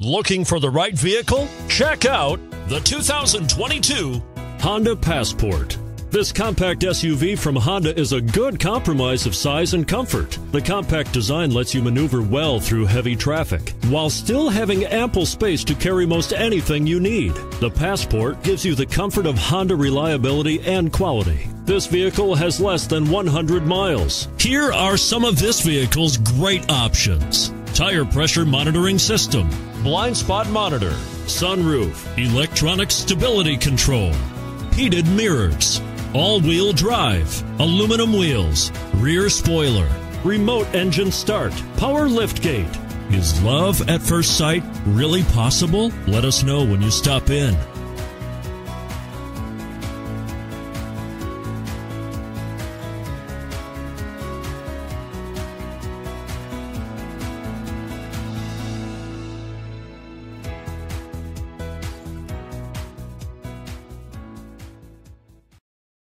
Looking for the right vehicle? Check out the 2022 Honda Passport. This compact SUV from Honda is a good compromise of size and comfort. The compact design lets you maneuver well through heavy traffic while still having ample space to carry most anything you need. The Passport gives you the comfort of Honda reliability and quality. This vehicle has less than 100 miles. Here are some of this vehicle's great options tire pressure monitoring system, blind spot monitor, sunroof, electronic stability control, heated mirrors, all wheel drive, aluminum wheels, rear spoiler, remote engine start, power liftgate. Is love at first sight really possible? Let us know when you stop in.